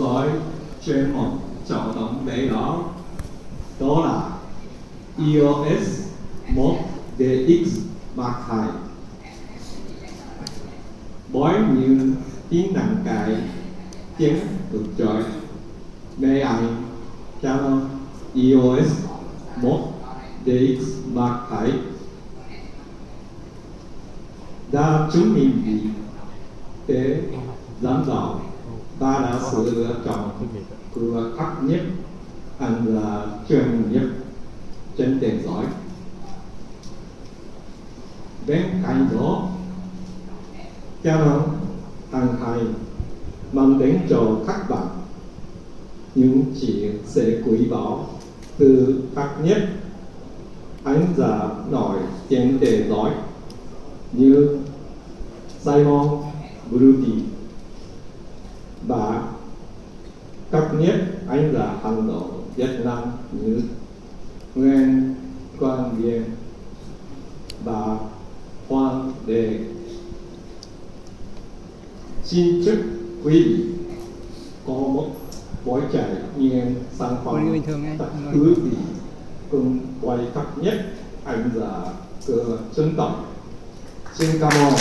在 chuyên là EOS 1 DX Mark 2 bởi những tiếng nặng cài tiến được trời. May ảnh channel EOS 1 DX Mark 2 đã chứng minh gì tế giám giáo ta đã sự lựa chọn của thấp nhất anh là chuyên nhất trên tiền giỏi. Bên cạnh đó channel hàng ngày mang đến cho các bạn những chỉ sẽ quý báu từ các nhất anh giả nổi trên đề giỏi như Simon Brutti và các nhất anh là hàng đầu Việt Nam như Nguyễn Quang Viên. Và Hoàng Đề. Xin chúc quý vị có một buổi trải nghiệm sản phẩm bình thường nghe. thật thú vị cùng quay các nhất anh giả của dân tộc. Xin cảm ơn